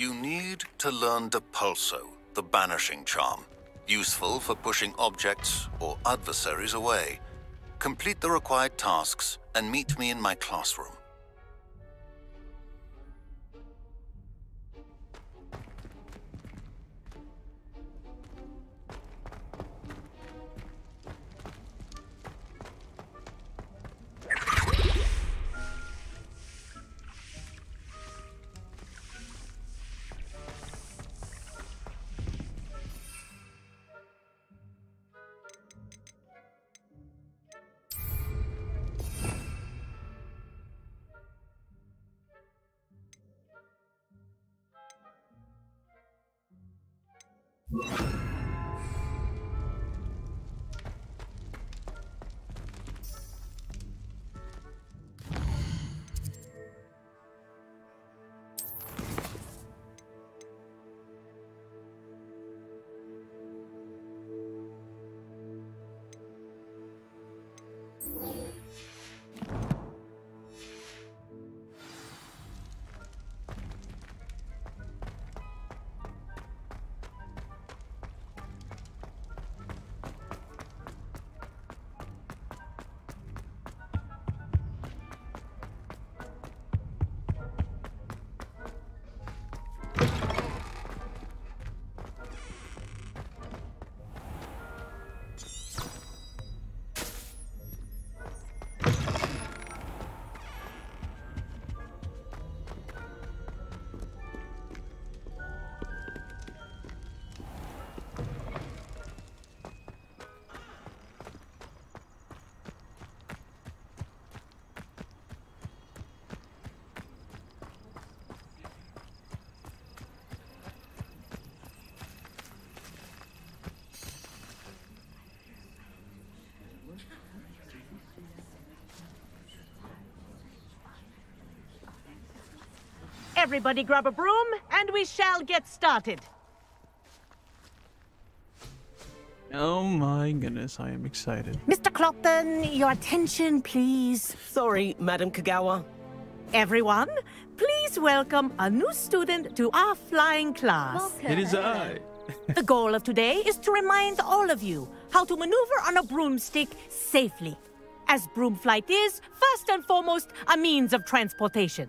You need to learn Depulso, the banishing charm. Useful for pushing objects or adversaries away. Complete the required tasks and meet me in my classroom. Everybody grab a broom, and we shall get started. Oh my goodness, I am excited. Mr. Clopton, your attention, please. Sorry, Madam Kogawa. Everyone, please welcome a new student to our flying class. It is I. the goal of today is to remind all of you how to maneuver on a broomstick safely. As broom flight is, first and foremost, a means of transportation.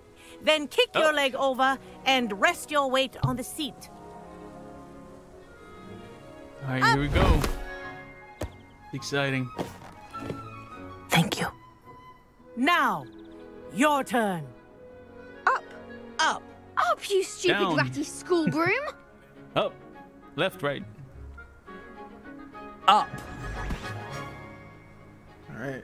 then kick your oh. leg over and rest your weight on the seat. All right, here we go. Exciting. Thank you. Now, your turn. Up, Up. up, you stupid Down. ratty school broom! Up, left, right. Up. All right.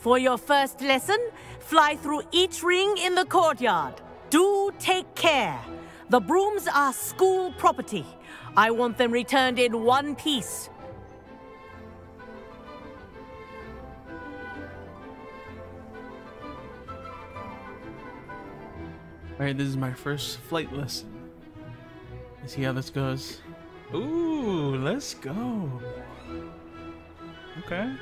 for your first lesson, fly through each ring in the courtyard. Do take care. The brooms are school property. I want them returned in one piece. All right, this is my first flight lesson. Let's see how this goes. Ooh, let's go. Okay.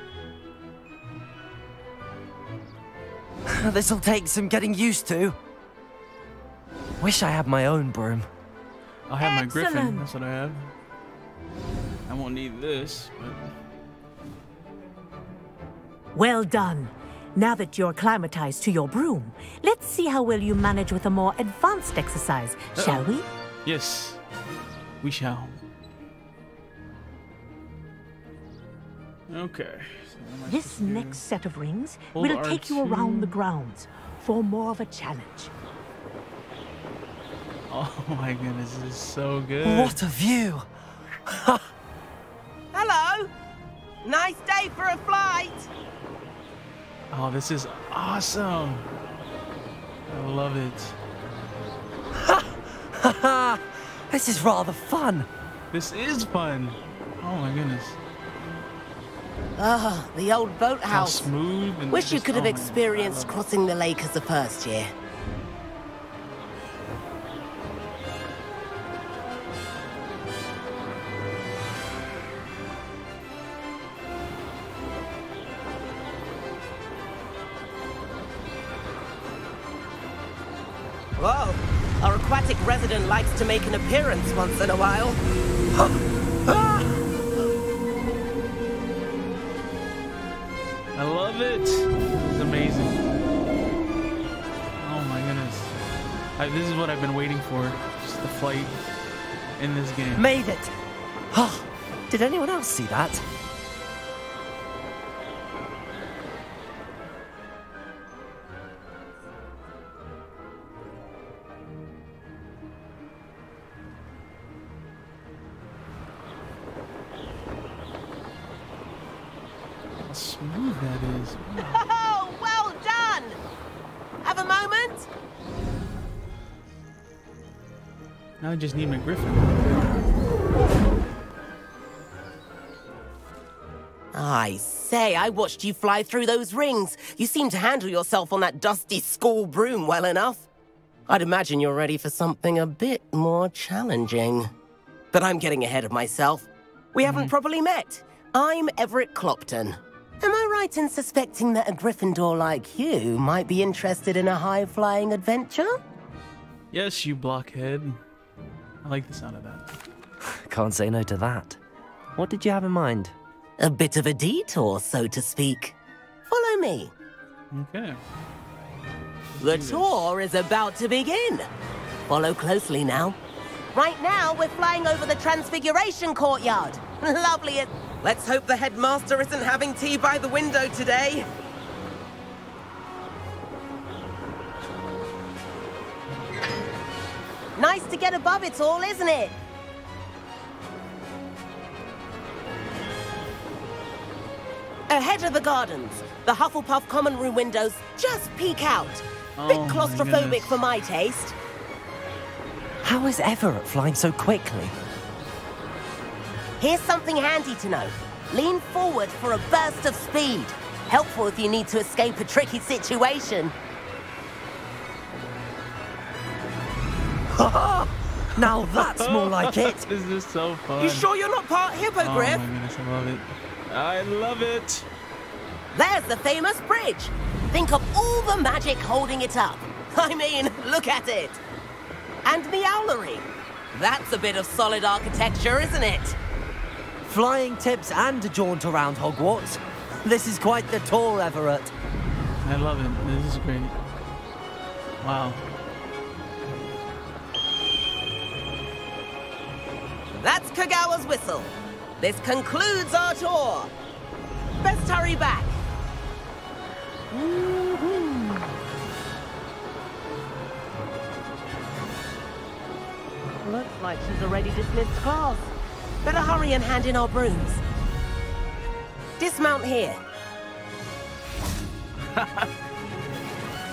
This'll take some getting used to. Wish I had my own broom. I'll have my griffin. That's what I have. I won't need this, but Well done. Now that you're acclimatized to your broom, let's see how well you manage with a more advanced exercise, shall we? Yes, we shall. Okay. So what am I This supposed to do? next set of rings Hold will take you around the grounds for more of a challenge. Oh my goodness, this is so good. What a view! Hello. Nice day for a flight. Oh, this is awesome. I love it. Haha! this is rather fun. This is fun. Oh my goodness. Ah, the old How boathouse. smooth and Wish you could have oh my experienced love crossing the lake as a first year. Whoa, our aquatic resident likes to make an appearance once in a while. love it. It's amazing. Oh my goodness. I, this is what I've been waiting for. Just the flight in this game. Made it! Oh, did anyone else see that? Just need my griffin. I say, I watched you fly through those rings. You seem to handle yourself on that dusty school broom well enough. I'd imagine you're ready for something a bit more challenging. But I'm getting ahead of myself. We haven't mm-hmm. properly met. I'm Everett Clopton. Am I right in suspecting that a Gryffindor like you might be interested in a high-flying adventure? Yes, you blockhead. I like the sound of that. Can't say no to that. What did you have in mind? A bit of a detour, so to speak. Follow me. Okay. The tour is about to begin. Follow closely now. Right now, we're flying over the Transfiguration Courtyard. Lovely. Let's hope the headmaster isn't having tea by the window today. Nice to get above it all, isn't it? Ahead of the gardens, the Hufflepuff common room windows just peek out. Oh Bit Oh my claustrophobic goodness. for my taste. How is Everett flying so quickly? Here's something handy to know. Lean forward for a burst of speed. Helpful if you need to escape a tricky situation. Now that's more like it. this is so fun. You sure you're not part hippogriff? Oh my goodness, I love it. I love it. There's the famous bridge. Think of all the magic holding it up. I mean, look at it. And the owlery. That's a bit of solid architecture, isn't it? Flying tips and a jaunt around Hogwarts. This is quite the tour, Everett. I love it. This is great. Wow. That's Kogawa's whistle. This concludes our tour. Best hurry back. Mm-hmm. Looks like she's already dismissed class. Better hurry and hand in our brooms. Dismount here.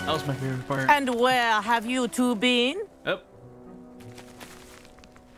That was my favorite part. And where have you two been?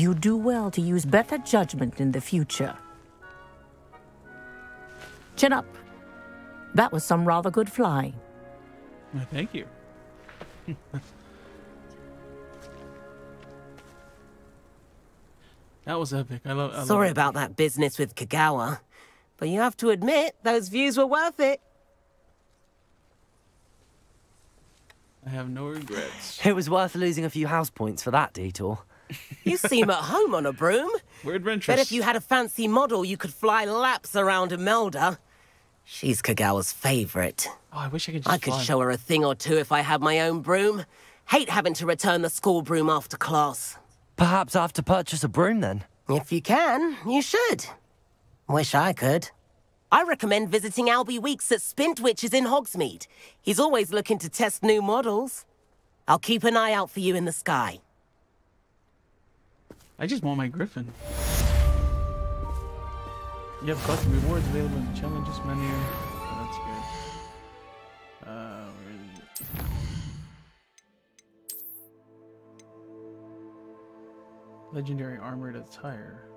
you do well to use better judgment in the future. Chin up. That was some rather good flying. Well, Thank you. that was epic. I love. I Sorry love about that business with Kogawa, but you have to admit, those views were worth it. I have no regrets. It was worth losing a few house points for that detour. You seem at home on a broom. We're adventurous. Bet if you had a fancy model, you could fly laps around Imelda. She's Kogawa's favorite. Oh, I wish I could just I could fly. show her a thing or two if I had my own broom. Hate having to return the school broom after class. Perhaps I have to purchase a broom then. If you can, you should. Wish I could. I recommend visiting Albie Weeks at Spintwitches in Hogsmeade. He's always looking to test new models. I'll keep an eye out for you in the sky. I just want my griffin. You have collecting rewards available in the challenges menu. Oh, that's good. Uh, where is it? Legendary armored attire.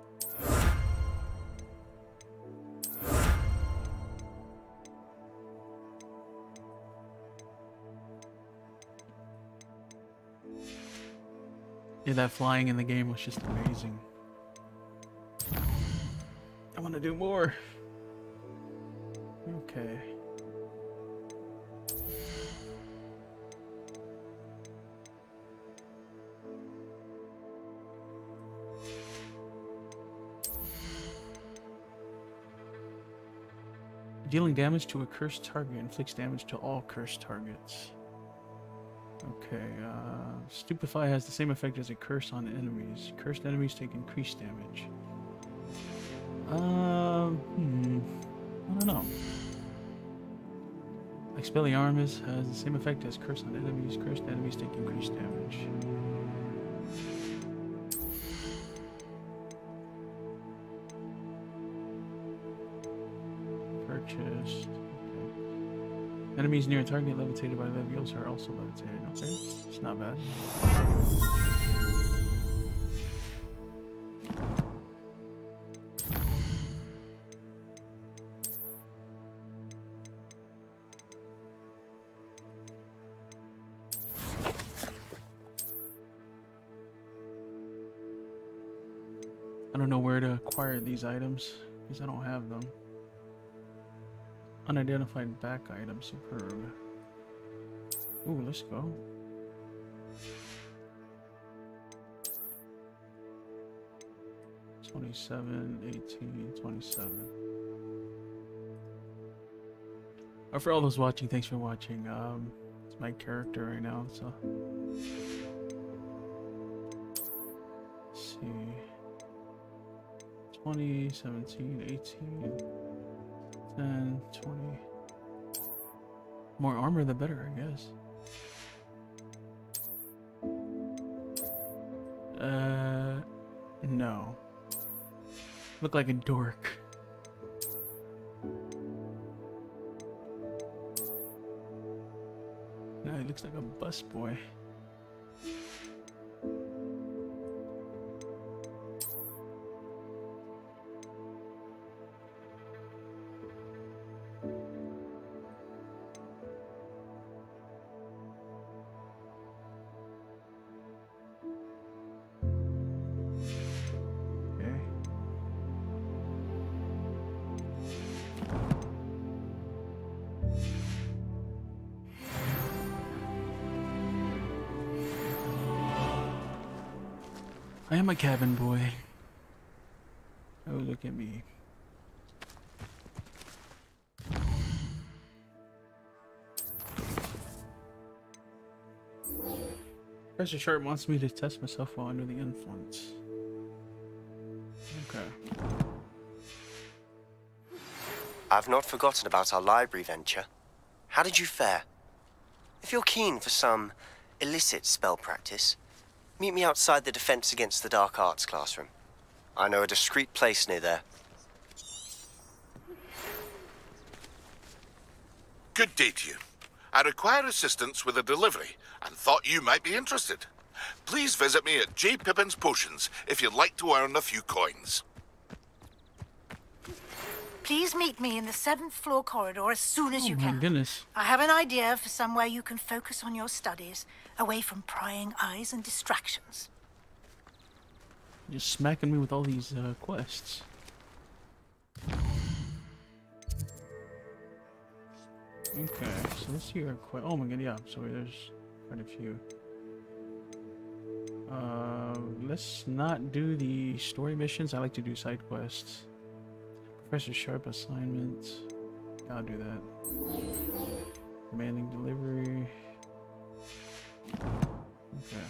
Yeah, that flying in the game was just amazing. I want to do more. Okay. Dealing damage to a cursed target inflicts damage to all cursed targets. Okay, uh, Stupefy has the same effect as a curse on enemies. Cursed enemies take increased damage. Um, hmm, I don't know. Expelliarmus has the same effect as curse on enemies. Cursed enemies take increased damage. Enemies near a target levitated by Leviosa are also levitated. Okay, it's not bad. I don't know where to acquire these items because I don't have them. Unidentified back item, superb. Ooh, let's go. Twenty-seven, eighteen, twenty-seven. Uh, for all those watching, thanks for watching. Um, it's my character right now, so. Let's see. 20, 17, 18, 10, 20. More armor, the better, I guess. Uh, no. Look like a dork. No, he looks like a busboy. Okay. Cabin boy. Oh, look at me. Professor Sharp wants me to test myself while under the influence. Okay. I've not forgotten about our library venture. How did you fare? If you're keen for some illicit spell practice, meet me outside the Defense Against the Dark Arts classroom. I know a discreet place near there. Good day to you. I require assistance with a delivery and thought you might be interested. Please visit me at J. Pippin's Potions if you'd like to earn a few coins. Please meet me in the seventh floor corridor as soon as Oh you my can. goodness. I have an idea for somewhere you can focus on your studies, away from prying eyes and distractions. You're smacking me with all these uh, quests. Okay, so let's see our quest. Oh my god, yeah. So there's quite a few. Uh, let's not do the story missions. I like to do side quests. Professor Sharp assignments. I'll do that. Commanding delivery. Okay.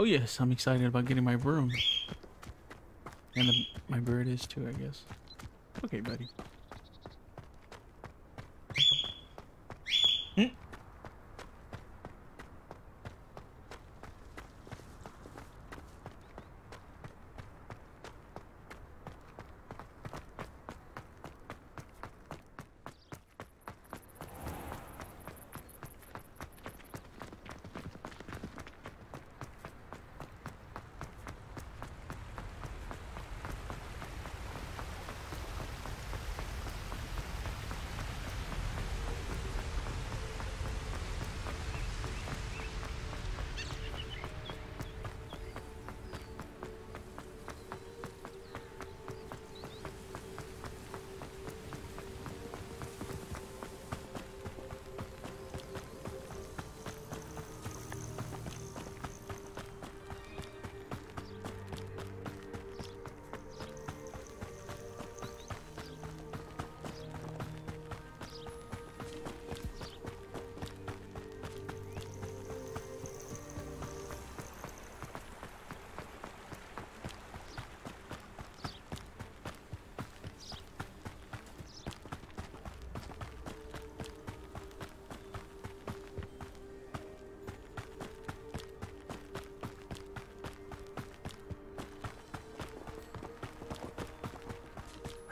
Oh yes, I'm excited about getting my broom. And the, my bird is too, I guess. Okay, buddy.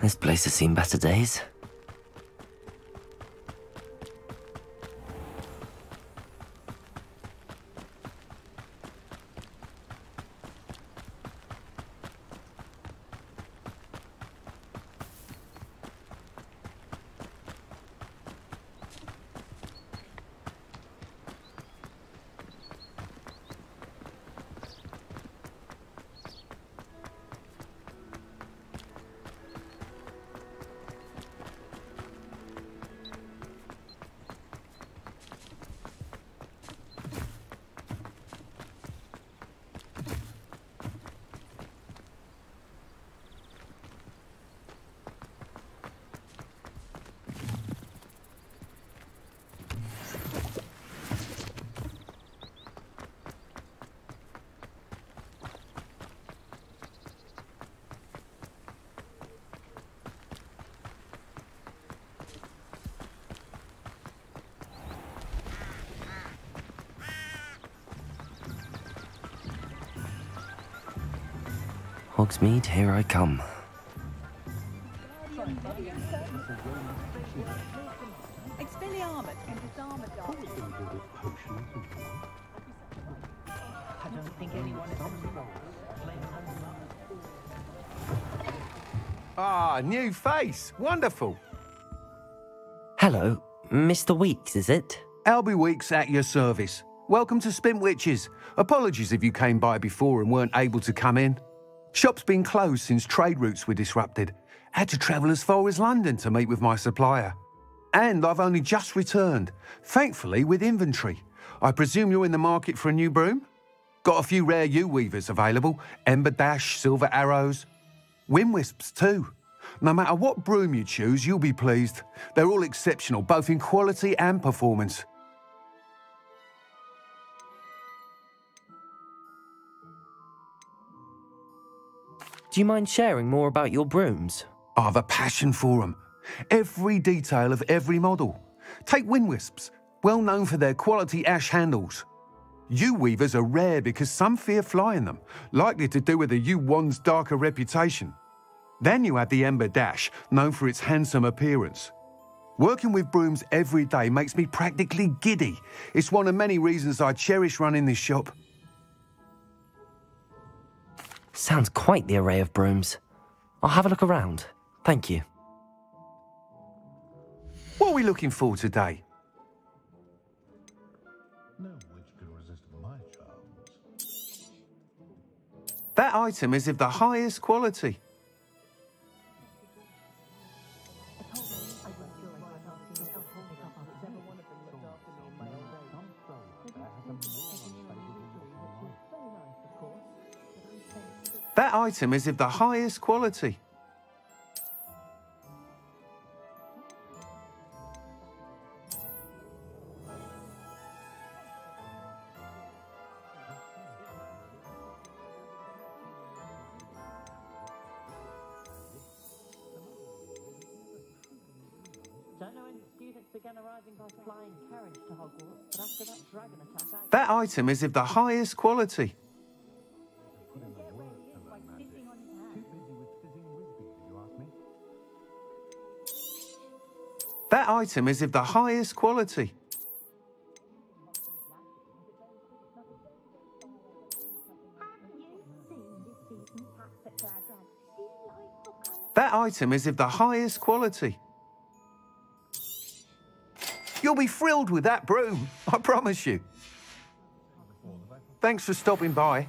This place has seen better days. Hogsmeade, here I come. Expelliarmus and disarm a dog. I don't think anyone is. Ah, new face. Wonderful. Hello, Mr. Weeks, is it? Albie Weeks at your service. Welcome to Spintwitches. Apologies if you came by before and weren't able to come in. Shop's been closed since trade routes were disrupted. Had to travel as far as London to meet with my supplier. And I've only just returned, thankfully with inventory. I presume you're in the market for a new broom? Got a few rare yew-weavers available. Ember Dash, Silver Arrows. Wind Wisps too. No matter what broom you choose, you'll be pleased. They're all exceptional, both in quality and performance. Do you mind sharing more about your brooms? I've a passion for them. Every detail of every model. Take Wind Wisps, well known for their quality ash handles. Yew weavers are rare because some fear flying them, likely to do with the yew wand's darker reputation. Then you have the Ember Dash, known for its handsome appearance. Working with brooms every day makes me practically giddy. It's one of many reasons I cherish running this shop. Sounds quite the array of brooms. I'll have a look around. Thank you. What are we looking for today? That item is of the highest quality. That item is of the highest quality. That item is of the highest quality. That item is of the highest quality. That item is of the highest quality. You'll be thrilled with that broom, I promise you. Thanks for stopping by.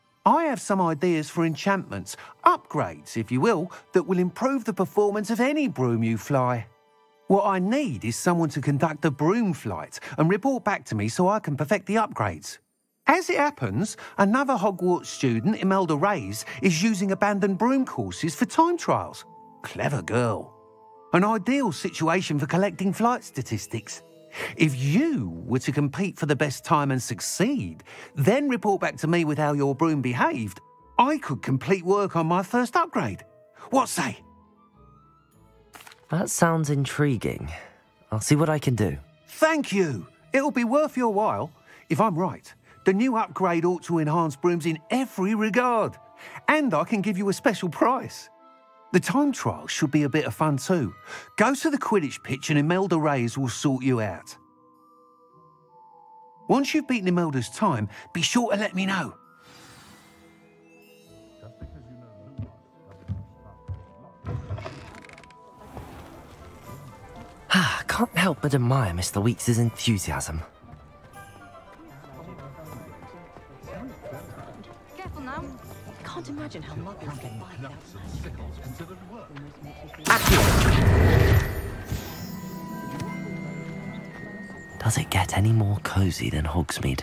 I have some ideas for enchantments, upgrades, if you will, that will improve the performance of any broom you fly. What I need is someone to conduct a broom flight and report back to me so I can perfect the upgrades. As it happens, another Hogwarts student, Imelda Reyes, is using abandoned broom courses for time trials. Clever girl. An ideal situation for collecting flight statistics. If you were to compete for the best time and succeed, then report back to me with how your broom behaved, I could complete work on my first upgrade. What say? That sounds intriguing. I'll see what I can do. Thank you. It'll be worth your while. If I'm right, the new upgrade ought to enhance brooms in every regard. And I can give you a special price. The time trial should be a bit of fun too. Go to the Quidditch pitch and Imelda Reyes will sort you out. Once you've beaten Imelda's time, be sure to let me know. Ah, Can't help but admire Mr. Weeks' enthusiasm. Can't imagine how muggles get by without Does it get any more cozy than Hogsmeade?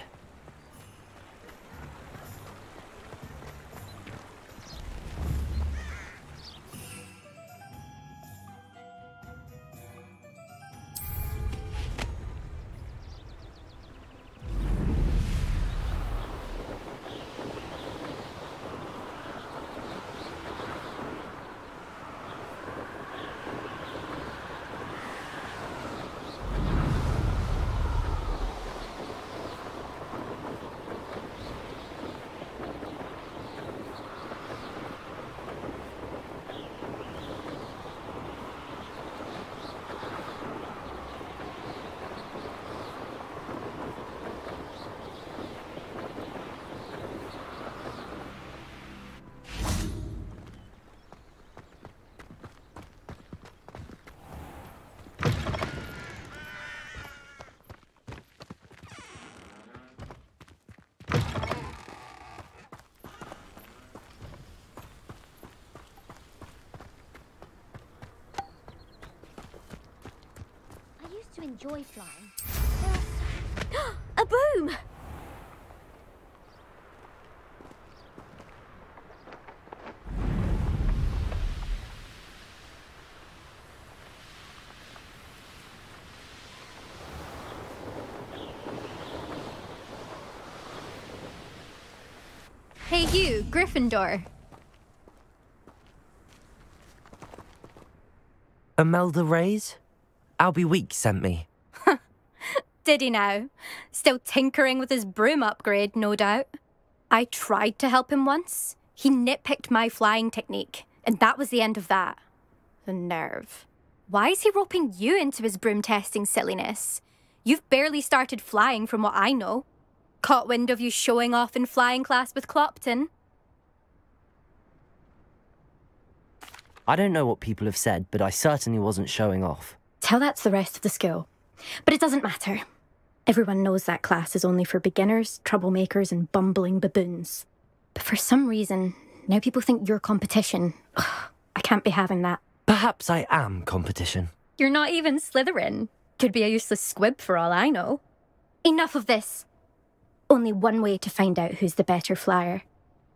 Enjoy flying. A boom! Hey, you, Gryffindor. Imelda Reyes? Albie Week sent me. Did he now? Still tinkering with his broom upgrade, no doubt. I tried to help him once. He nitpicked my flying technique, and that was the end of that. The nerve. Why is he roping you into his broom testing silliness? You've barely started flying from what I know. Caught wind of you showing off in flying class with Clopton. I don't know what people have said, but I certainly wasn't showing off. Tell that to the rest of the school. But it doesn't matter. Everyone knows that class is only for beginners, troublemakers, and bumbling baboons. But for some reason, now people think you're competition. Ugh, I can't be having that. Perhaps I am competition. You're not even Slytherin. Could be a useless squib for all I know. Enough of this. Only one way to find out who's the better flyer.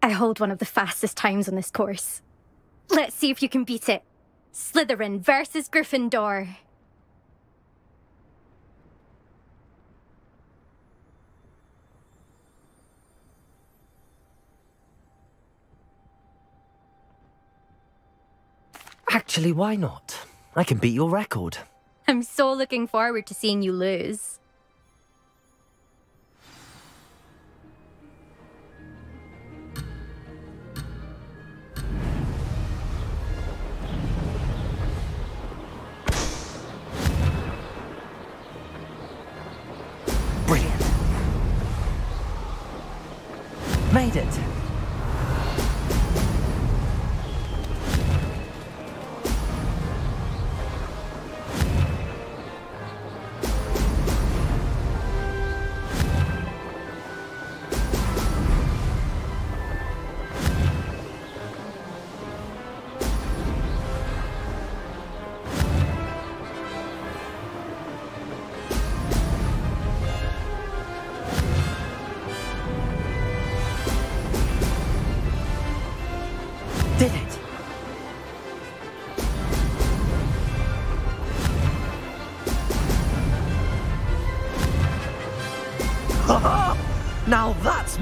I hold one of the fastest times on this course. Let's see if you can beat it. Slytherin versus Gryffindor. Actually, why not? I can beat your record. I'm so looking forward to seeing you lose. Brilliant. Made it.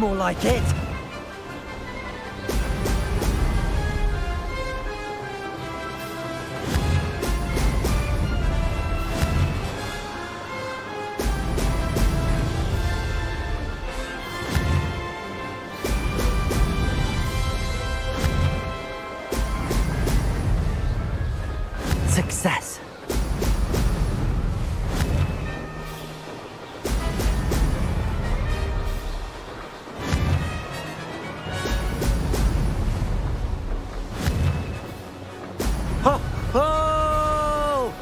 More like it. Ho! Ho!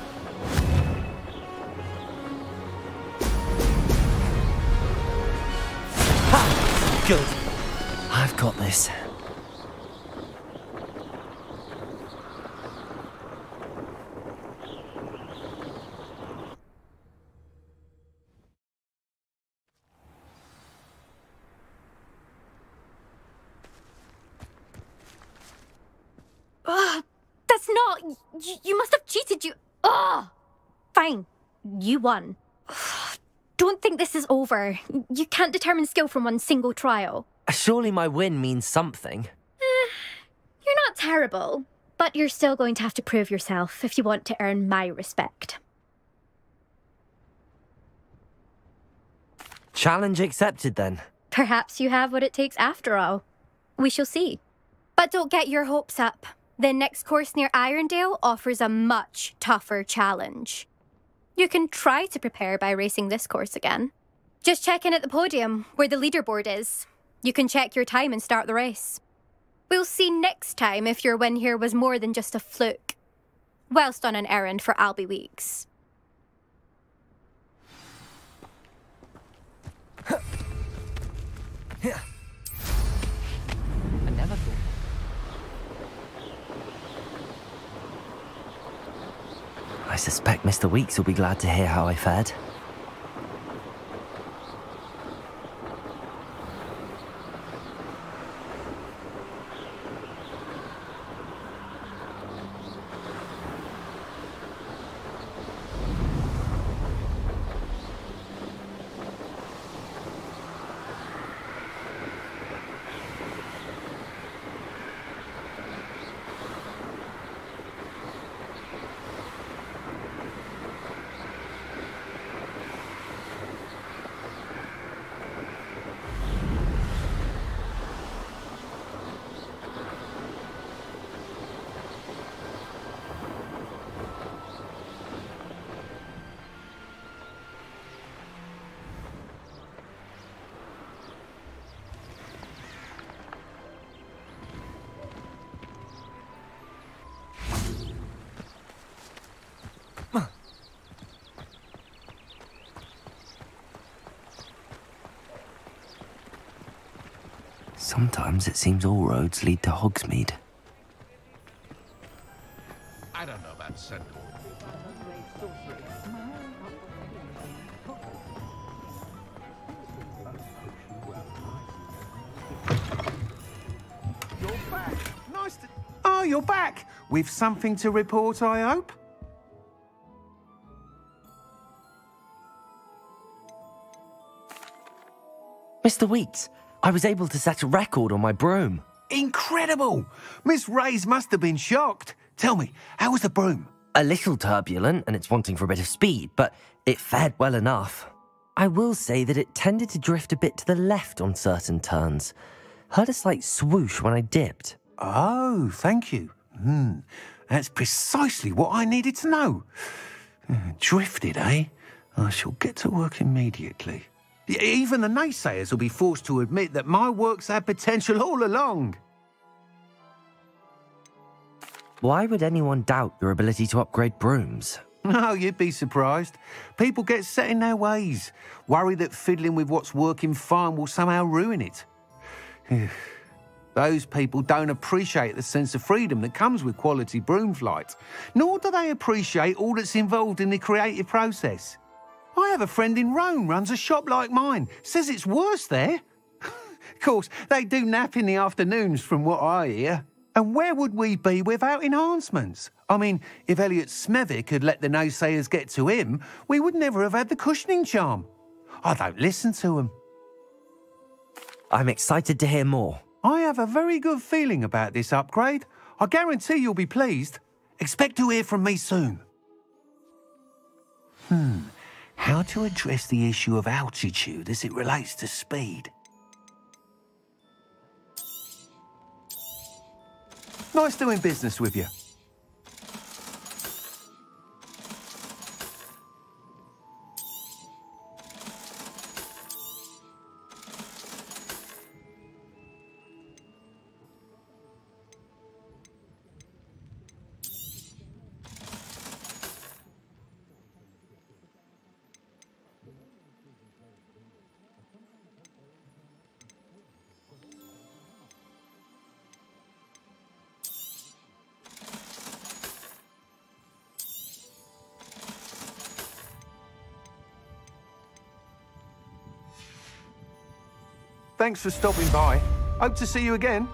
Ha! Good. I've got this. Ugh, that's not. You, you must have cheated. You. Ugh. Fine. You won. Don't think this is over. You can't determine skill from one single trial. Surely my win means something. Eh, you're not terrible, but you're still going to have to prove yourself if you want to earn my respect. Challenge accepted then. Perhaps you have what it takes after all. We shall see. But don't get your hopes up. The next course near Irondale offers a much tougher challenge. You can try to prepare by racing this course again. Just check in at the podium, where the leaderboard is. You can check your time and start the race. We'll see next time if your win here was more than just a fluke. Whilst on an errand for Albie Weeks. I I suspect Mr. Weeks will be glad to hear how I fared. Sometimes it seems all roads lead to Hogsmeade. I don't know about Centaur. You're back. Nice to... Oh, you're back. With something to report, I hope? Mr. Weeks, I was able to set a record on my broom. Incredible! Miss Reyes must have been shocked. Tell me, how was the broom? A little turbulent and it's wanting for a bit of speed, but it fared well enough. I will say that it tended to drift a bit to the left on certain turns. Heard a slight swoosh when I dipped. Oh, thank you. Hmm, that's precisely what I needed to know. Uh, Drifted, eh? I shall get to work immediately. Even the naysayers will be forced to admit that my work's had potential all along. Why would anyone doubt your ability to upgrade brooms? Oh, you'd be surprised. People get set in their ways, worry that fiddling with what's working fine will somehow ruin it. Those people don't appreciate the sense of freedom that comes with quality broom flight, nor do they appreciate all that's involved in the creative process. I have a friend in Rome runs a shop like mine, says it's worse there. of course, they do nap in the afternoons from what I hear. And where would we be without enhancements? I mean, if Elliot Smethwyck had let the naysayers get to him, we would never have had the cushioning charm. I don't listen to them. I'm excited to hear more. I have a very good feeling about this upgrade. I guarantee you'll be pleased. Expect to hear from me soon. Hmm. How to address the issue of altitude as it relates to speed? Nice doing business with you. Thanks for stopping by. Hope to see you again.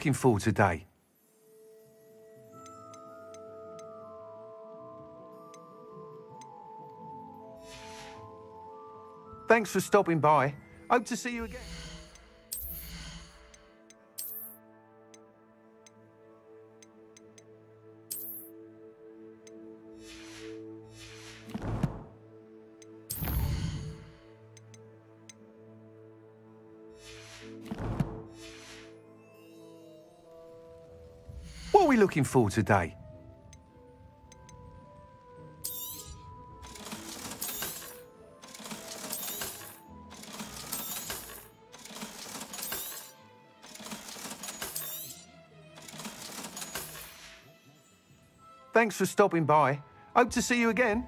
Looking for today? Thanks for stopping by. Hope to see you again. Looking for today? Thanks for stopping by. Hope to see you again.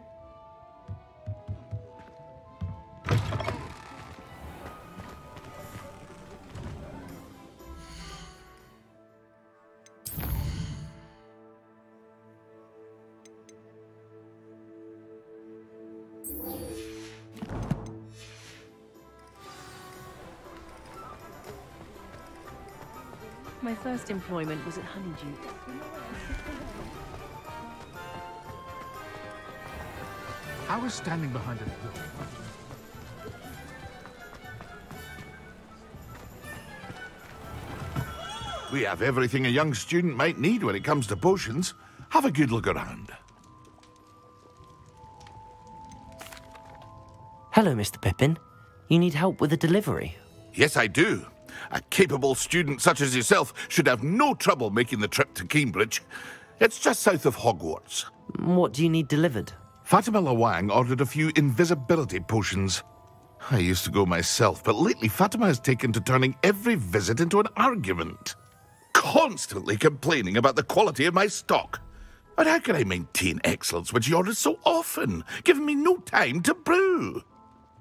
First employment was at Honeydew. I was standing behind a door. We have everything a young student might need when it comes to potions. Have a good look around. Hello, Mr. Pippin. You need help with a delivery? Yes, I do. A capable student such as yourself should have no trouble making the trip to Keenbridge. It's just south of Hogwarts. What do you need delivered? Fatima Lawang ordered a few invisibility potions. I used to go myself, but lately Fatima has taken to turning every visit into an argument. Constantly complaining about the quality of my stock. But how can I maintain excellence when she orders so often, giving me no time to brew?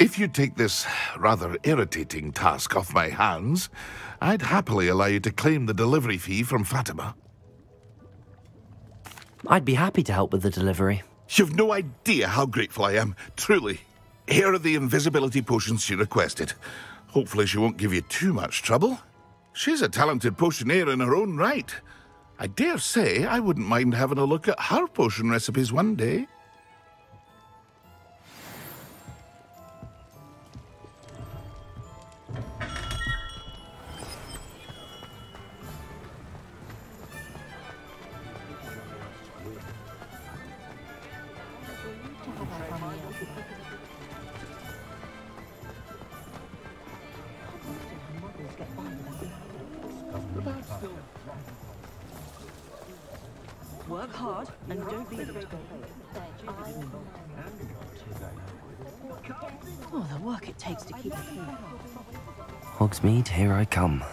If you'd take this rather irritating task off my hands, I'd happily allow you to claim the delivery fee from Fatima. I'd be happy to help with the delivery. You've no idea how grateful I am, truly. Here are the invisibility potions she requested. Hopefully she won't give you too much trouble. She's a talented potioneer in her own right. I dare say I wouldn't mind having a look at her potion recipes one day. Work hard and don't be afraid. Oh, the work it takes to keep. Hogsmeade, here I come.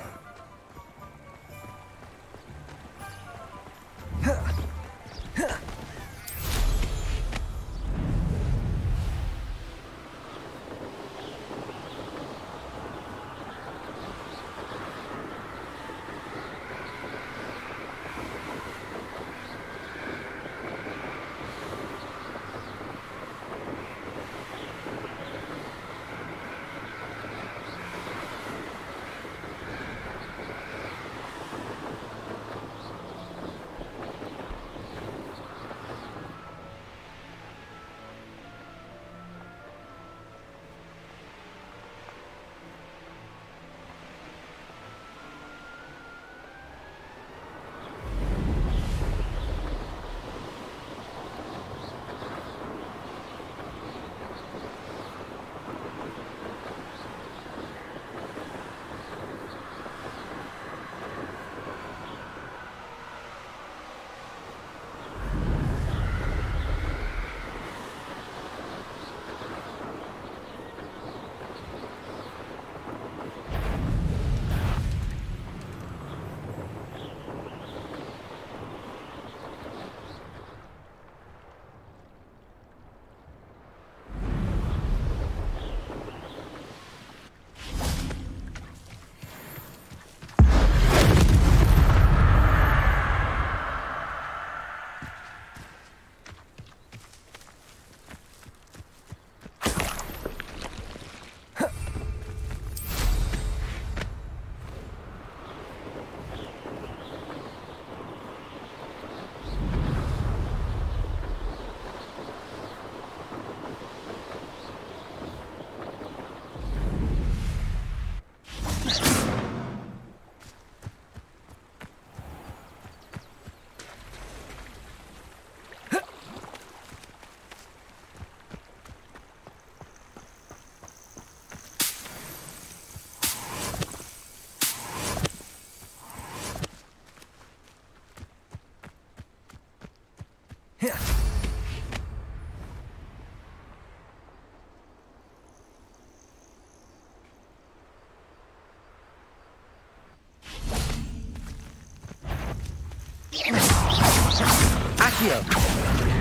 Accio.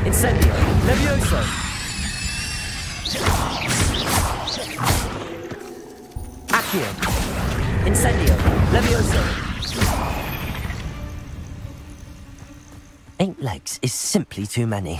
Incendio. Levioso. Accio. Incendio. Levioso. Eight legs is simply too many.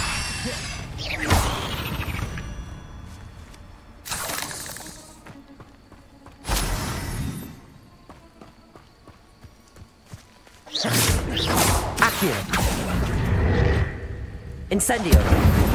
Incendio.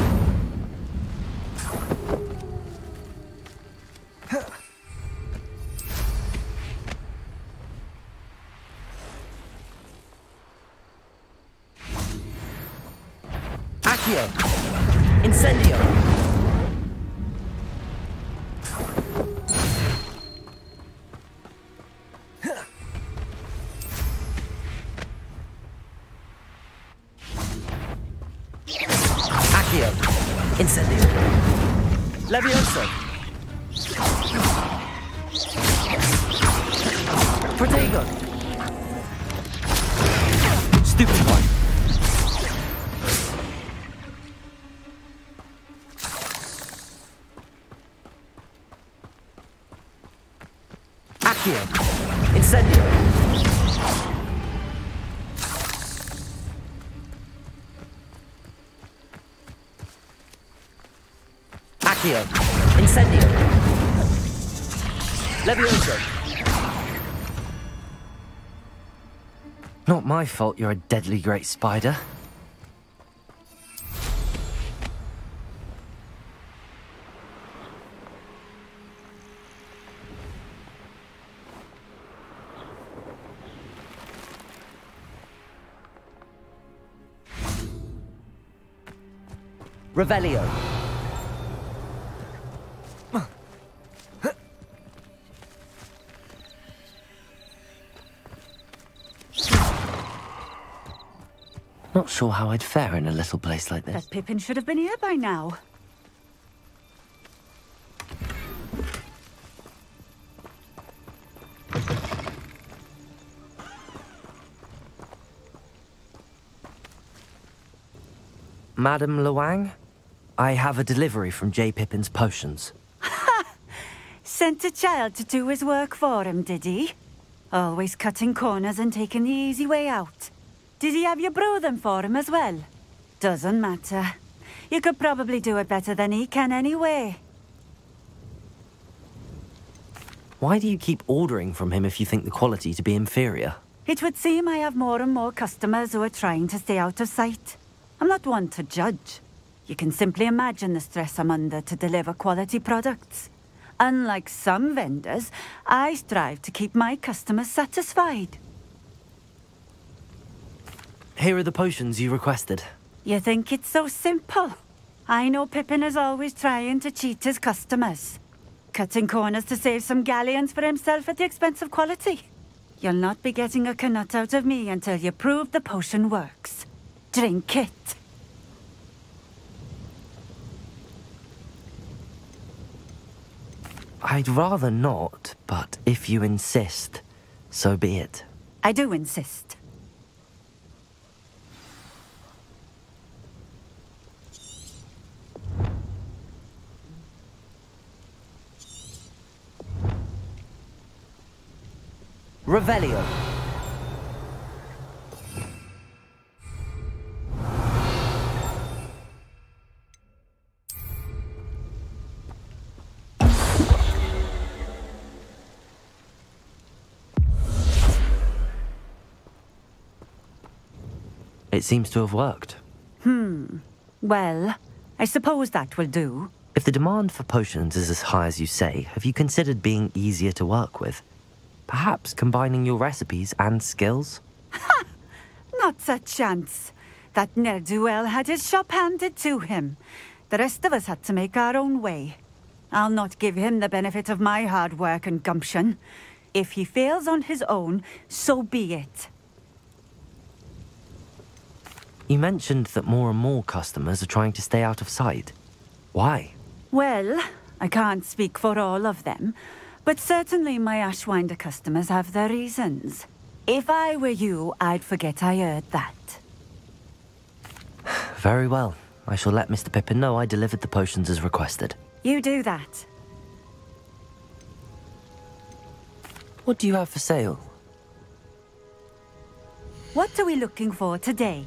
My fault you're a deadly great spider. Revelio. Sure how I'd fare in a little place like this. That Pippin should have been here by now. Madam Lawang, I have a delivery from J. Pippin's potions. Sent a child to do his work for him, did he? Always cutting corners and taking the easy way out. Did he have you brew them for him as well? Doesn't matter. You could probably do it better than he can anyway. Why do you keep ordering from him if you think the quality to be inferior? It would seem I have more and more customers who are trying to stay out of sight. I'm not one to judge. You can simply imagine the stress I'm under to deliver quality products. Unlike some vendors, I strive to keep my customers satisfied. Here are the potions you requested. You think it's so simple? I know Pippin is always trying to cheat his customers. Cutting corners to save some galleons for himself at the expense of quality. You'll not be getting a Knut out of me until you prove the potion works. Drink it. I'd rather not, but if you insist, so be it. I do insist. Revelio. It seems to have worked. Hmm. Well, I suppose that will do. If the demand for potions is as high as you say, have you considered being easier to work with? Perhaps combining your recipes and skills? Ha! Not a chance. That ne'er-do-well had his shop handed to him. The rest of us had to make our own way. I'll not give him the benefit of my hard work and gumption. If he fails on his own, so be it. You mentioned that more and more customers are trying to stay out of sight. Why? Well, I can't speak for all of them, but certainly my Ashwinder customers have their reasons. If I were you, I'd forget I heard that. Very well. I shall let Mr. Pippin know I delivered the potions as requested. You do that. What do you have for sale? What are we looking for today?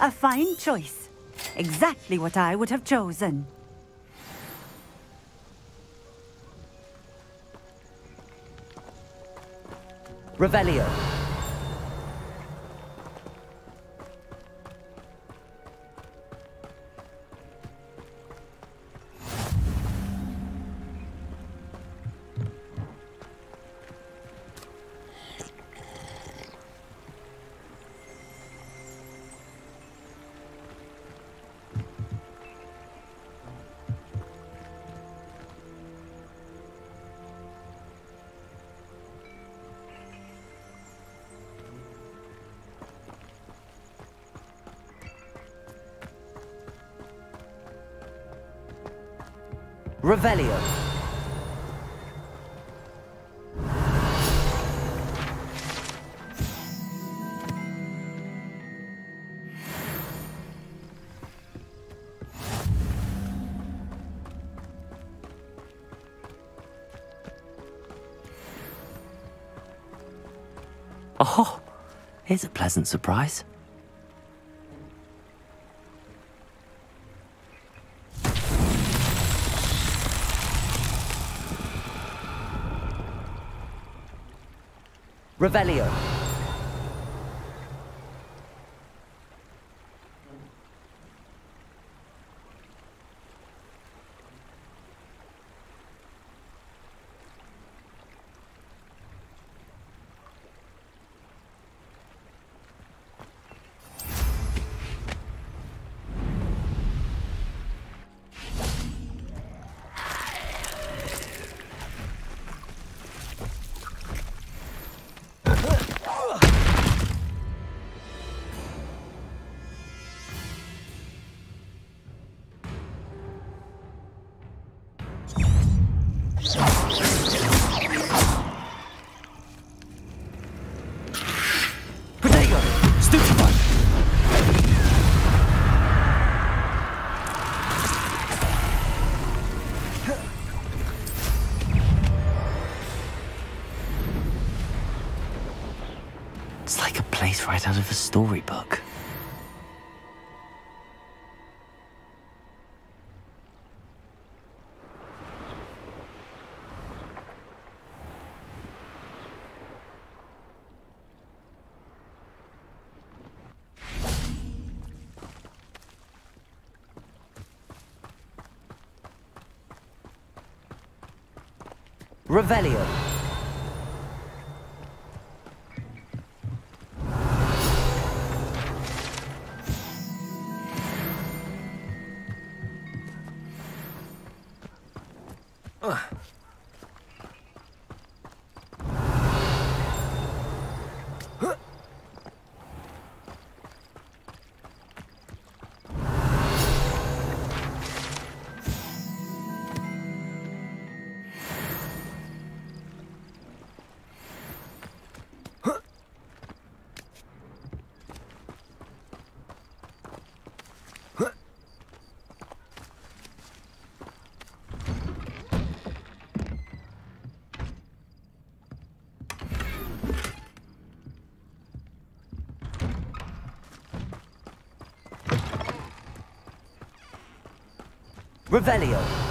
A fine choice. Exactly what I would have chosen. Revelio. Oh, here's a pleasant surprise. Revelio. Right out of a storybook. Revelio. Revelio.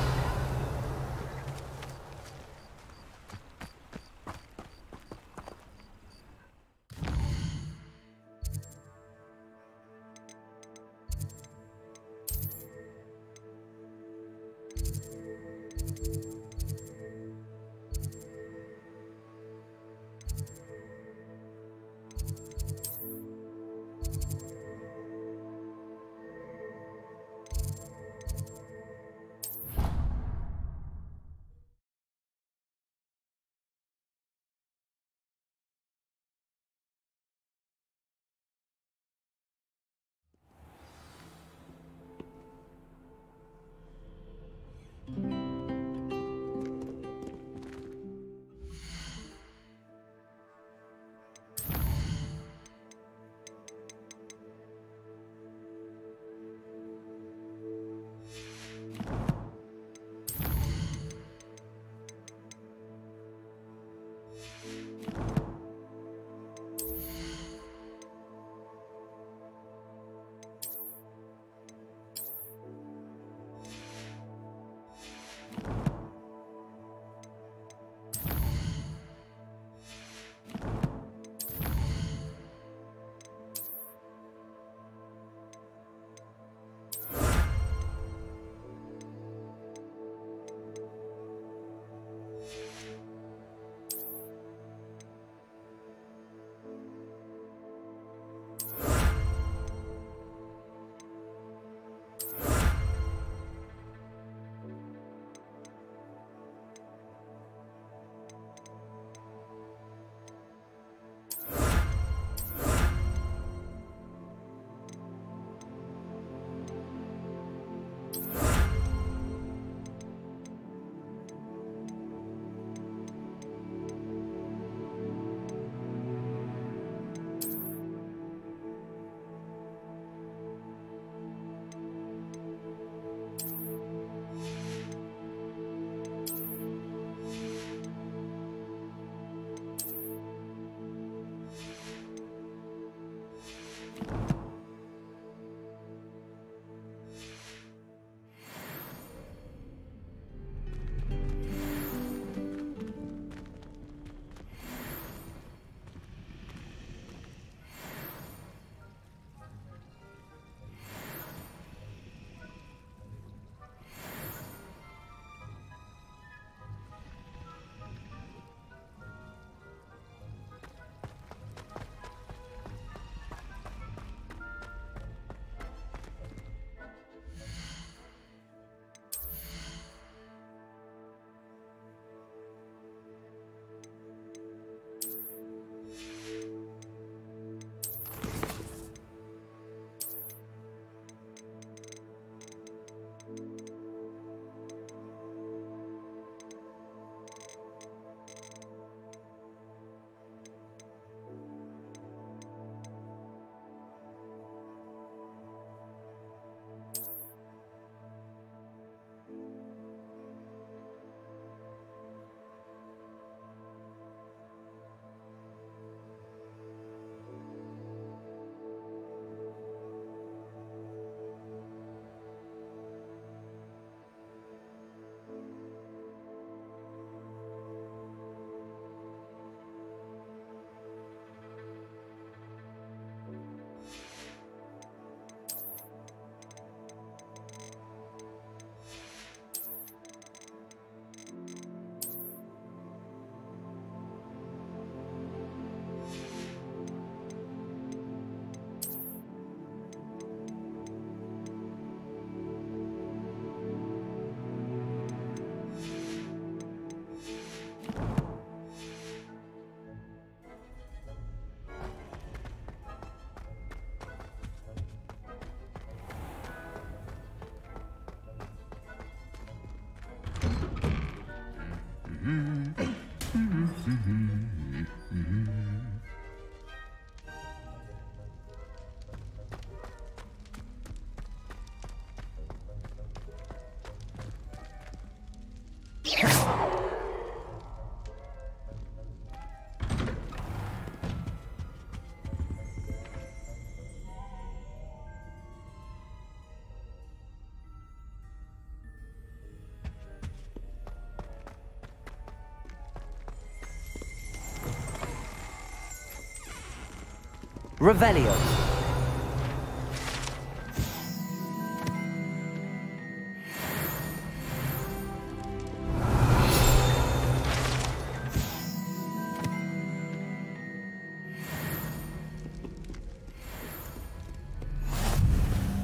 Revelio.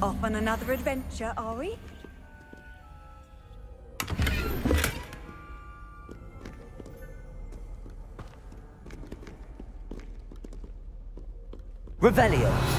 Off on another adventure, are we? Revelio.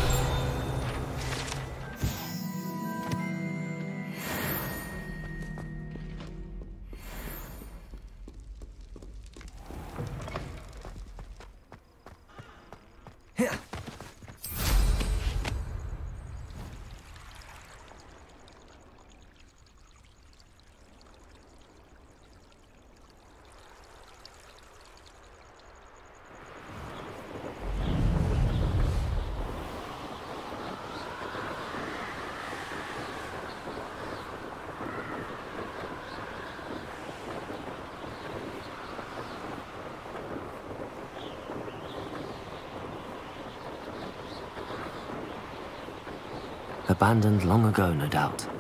Abandoned long ago, no doubt.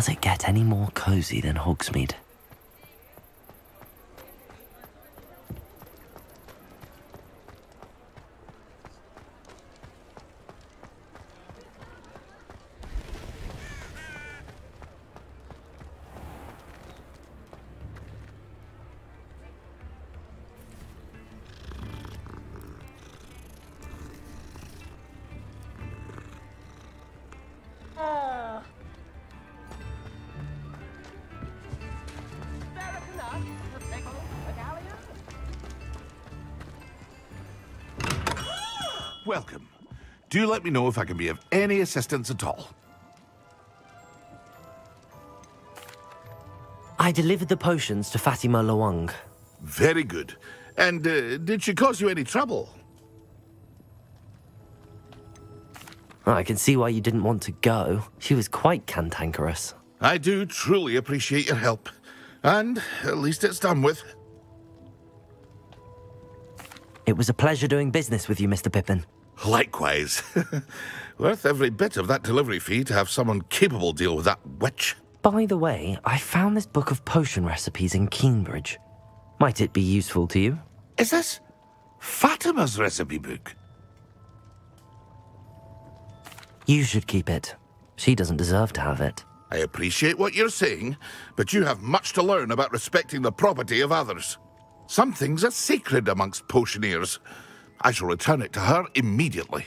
Does it get any more cozy than Hogsmeade? Welcome. Do let me know if I can be of any assistance at all. I delivered the potions to Fatima Lawang. Very good. And uh, did she cause you any trouble? I can see why you didn't want to go. She was quite cantankerous. I do truly appreciate your help. And at least it's done with. It was a pleasure doing business with you, Mr. Pippin. Likewise. Worth every bit of that delivery fee to have someone capable deal with that witch. By the way, I found this book of potion recipes in Keenbridge. Might it be useful to you? Is this Fatima's recipe book? You should keep it. She doesn't deserve to have it. I appreciate what you're saying, but you have much to learn about respecting the property of others. Some things are sacred amongst potioneers. I shall return it to her immediately.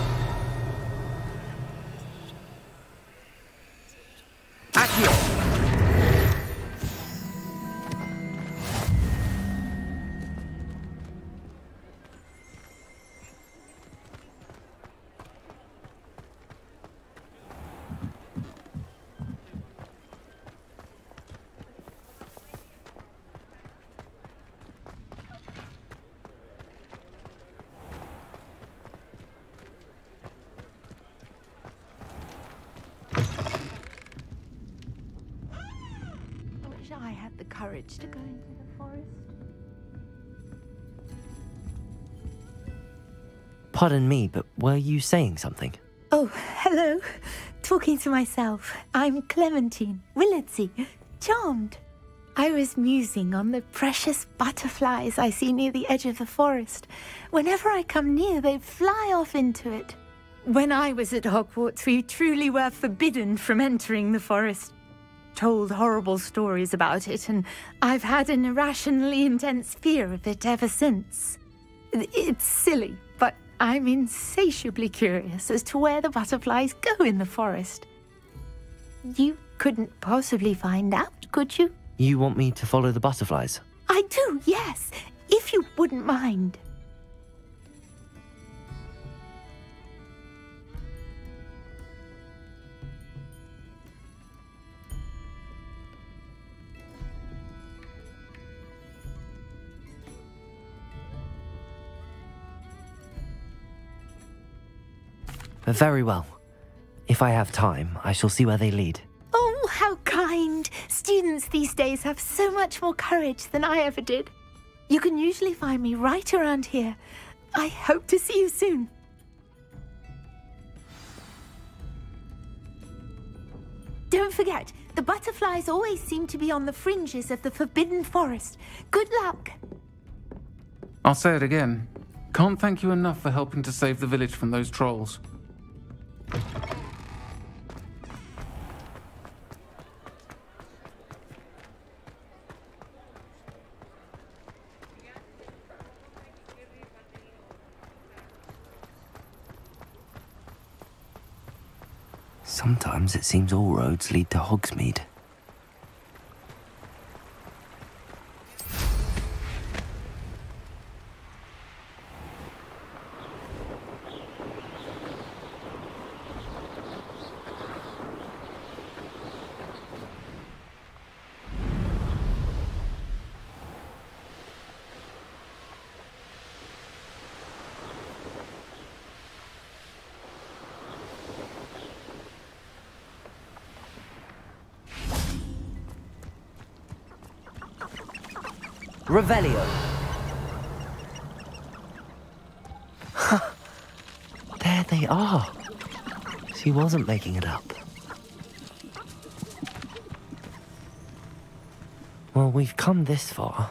Pardon me, but were you saying something? Oh, hello. Talking to myself. I'm Clementine Willardsey. Charmed. I was musing on the precious butterflies I see near the edge of the forest. Whenever I come near, they fly off into it. When I was at Hogwarts, we truly were forbidden from entering the forest. Told horrible stories about it, and I've had an irrationally intense fear of it ever since. It's silly, I'm insatiably curious as to where the butterflies go in the forest. You couldn't possibly find out, could you? You want me to follow the butterflies? I do, yes, if you wouldn't mind. Very well. If I have time, I shall see where they lead. Oh, how kind! Students these days have so much more courage than I ever did. You can usually find me right around here. I hope to see you soon. Don't forget, the butterflies always seem to be on the fringes of the Forbidden Forest. Good luck! I'll say it again. Can't thank you enough for helping to save the village from those trolls. Sometimes it seems all roads lead to Hogsmeade. Revelio. there they are. She wasn't making it up. Well, we've come this far.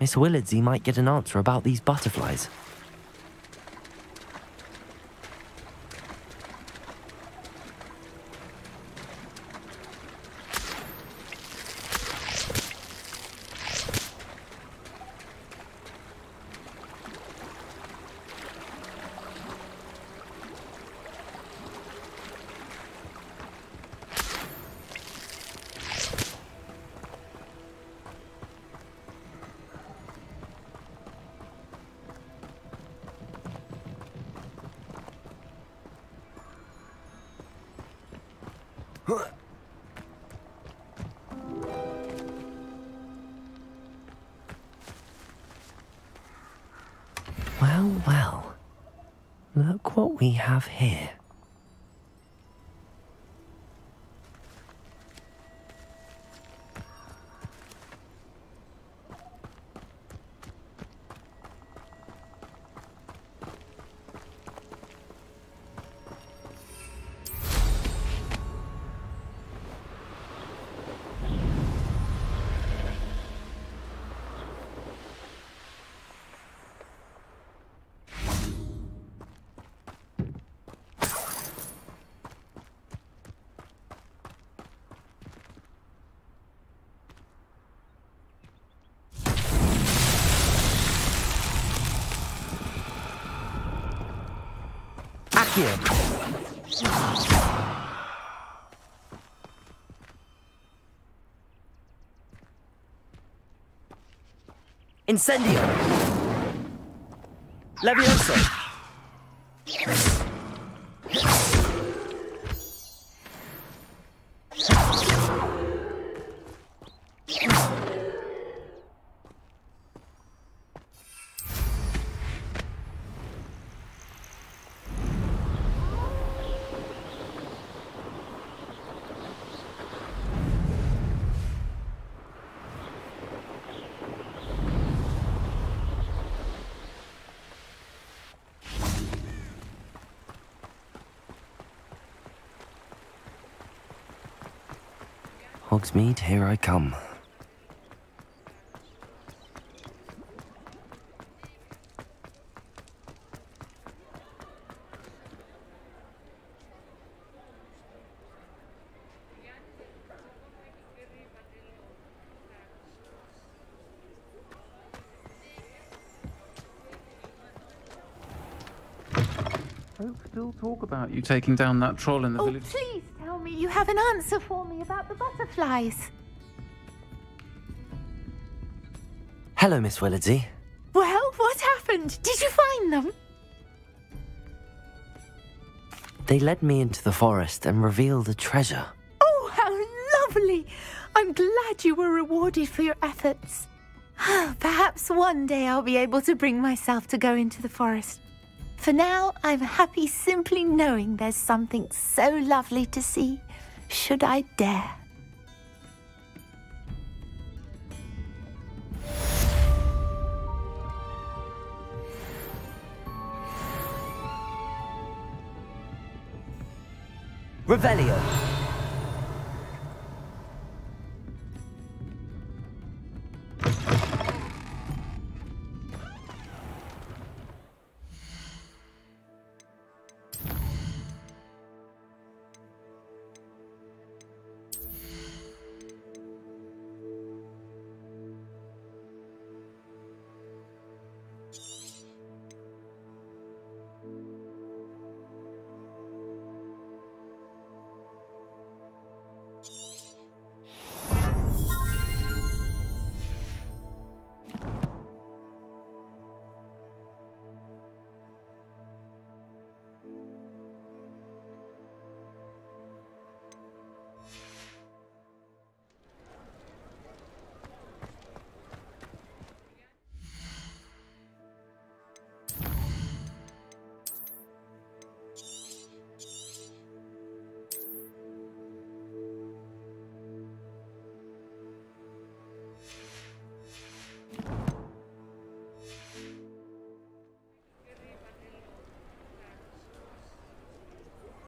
Miss Willardsey might get an answer about these butterflies. We have here. Incendio. Levioso. Hogsmeade, here I come. Folk still talk about you taking down that troll in the Oh, village. please tell me you have an answer for me about the butterflies. Hello, Miss Willardsey. Well, what happened? Did you find them? They led me into the forest and revealed a treasure. Oh, how lovely! I'm glad you were rewarded for your efforts. Perhaps one day I'll be able to bring myself to go into the forest. For now, I'm happy simply knowing there's something so lovely to see, should I dare. Revelio.